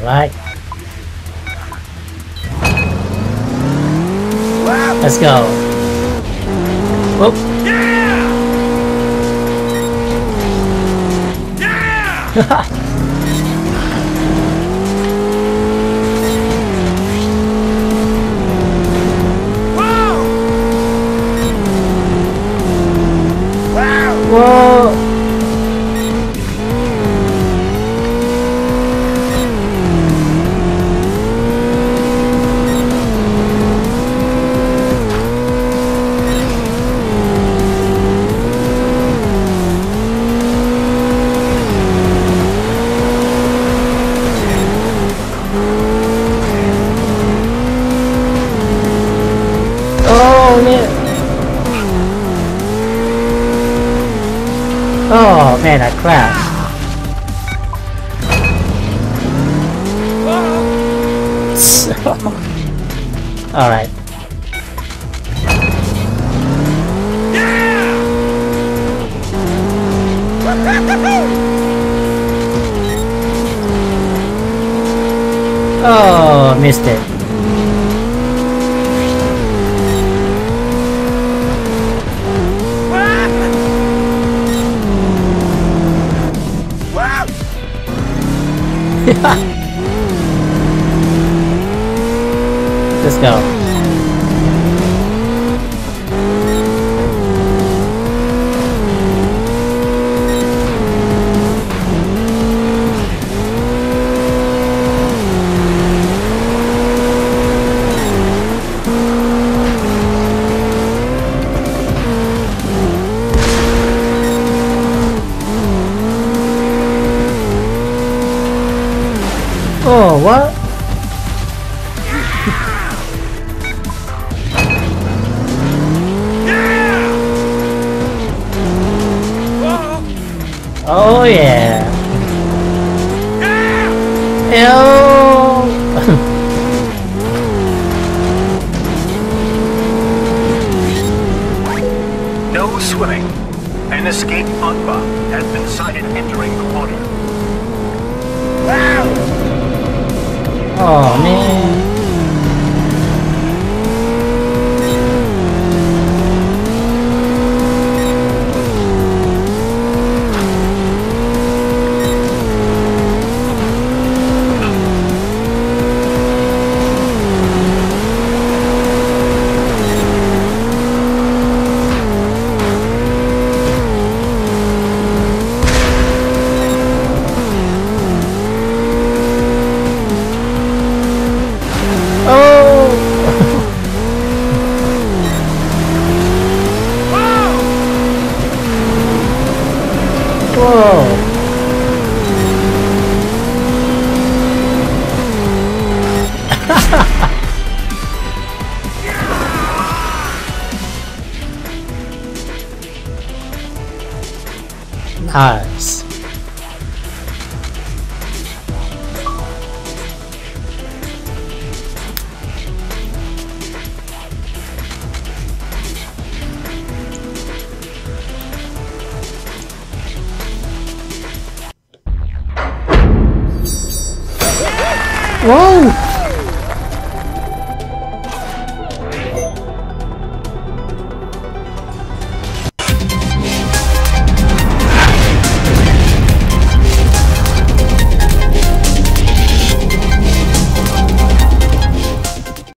Alright. Let's go. Whoop. Yeah! Wow! Whoa! Oh man! Oh man, I crashed. Alright. Oh, missed it. Let's go. Oh, what? Oh yeah. Ew. No swimming. An escape Agba has been sighted entering the water. Oh man. Nice. Whoa!